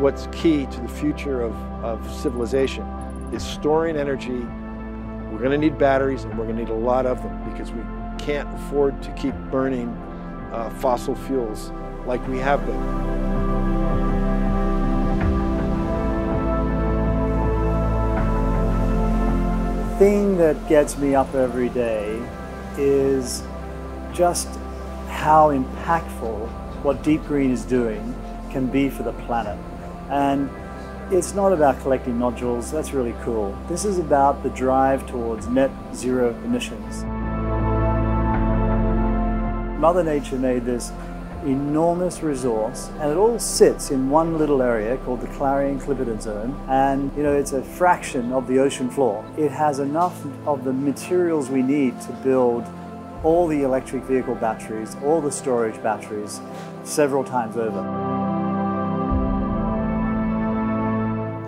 what's key to the future of, of civilization is storing energy. We're going to need batteries and we're going to need a lot of them because we can't afford to keep burning uh, fossil fuels like we have been. The thing that gets me up every day is just how impactful what DeepGreen is doing can be for the planet. And it's not about collecting nodules, that's really cool. This is about the drive towards net zero emissions. Mother Nature made this enormous resource and it all sits in one little area called the Clarion Clipperton Zone and you know it's a fraction of the ocean floor. It has enough of the materials we need to build all the electric vehicle batteries, all the storage batteries several times over.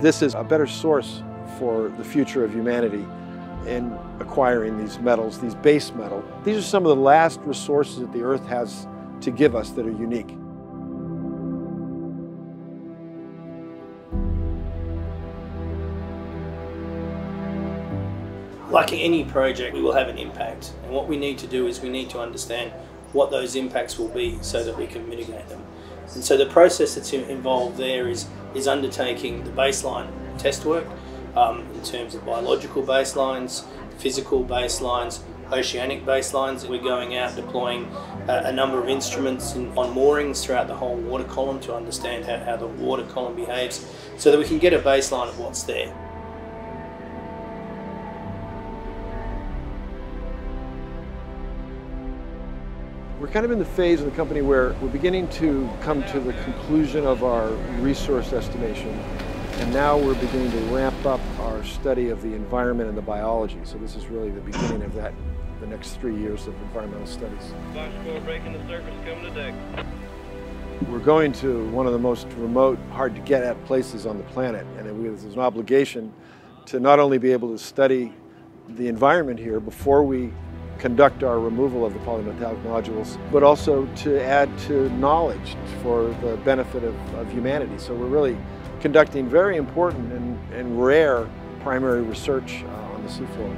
This is a better source for the future of humanity in acquiring these metals, these base metal. These are some of the last resources that the earth has to give us that are unique. Like any project, we will have an impact. And what we need to do is we need to understand what those impacts will be so that we can mitigate them. And so the process that's involved there is, is undertaking the baseline test work um, in terms of biological baselines, physical baselines, oceanic baselines. We're going out deploying a, a number of instruments in, on moorings throughout the whole water column to understand how, how the water column behaves so that we can get a baseline of what's there. We're kind of in the phase of the company where we're beginning to come to the conclusion of our resource estimation and now we're beginning to ramp up our study of the environment and the biology. So this is really the beginning of that, the next three years of environmental studies. breaking the surface, coming to deck. We're going to one of the most remote, hard to get at places on the planet, and there's an obligation to not only be able to study the environment here before we conduct our removal of the polymetallic nodules, but also to add to knowledge for the benefit of, of humanity. So we're really conducting very important and, and rare primary research uh, on the seafloor.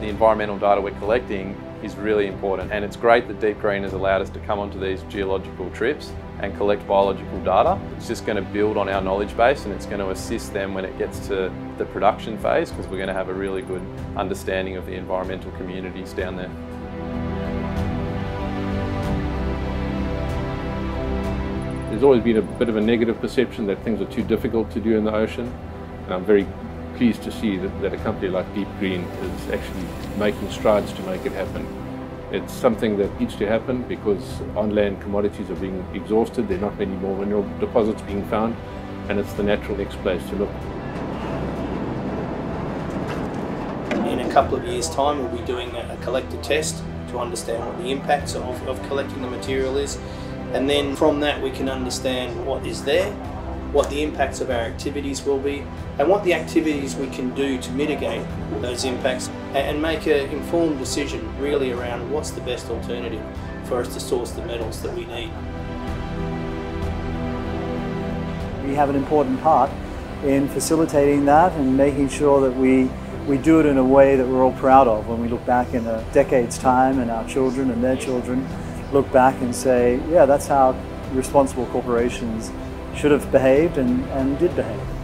The environmental data we're collecting is really important and it's great that DeepGreen has allowed us to come onto these geological trips and collect biological data. It's just going to build on our knowledge base and it's going to assist them when it gets to the production phase because we're going to have a really good understanding of the environmental communities down there. There's always been a bit of a negative perception that things are too difficult to do in the ocean, and I'm very pleased to see that, that a company like Deep Green is actually making strides to make it happen. It's something that needs to happen because on-land commodities are being exhausted, there are not many more mineral deposits being found, and it's the natural next place to look. In a couple of years' time, we'll be doing a collector test to understand what the impacts of, of collecting the material is and then from that we can understand what is there, what the impacts of our activities will be, and what the activities we can do to mitigate those impacts and make an informed decision really around what's the best alternative for us to source the metals that we need. We have an important part in facilitating that and making sure that we we do it in a way that we're all proud of when we look back in a decade's time and our children and their children look back and say, yeah, that's how responsible corporations should have behaved and, and did behave.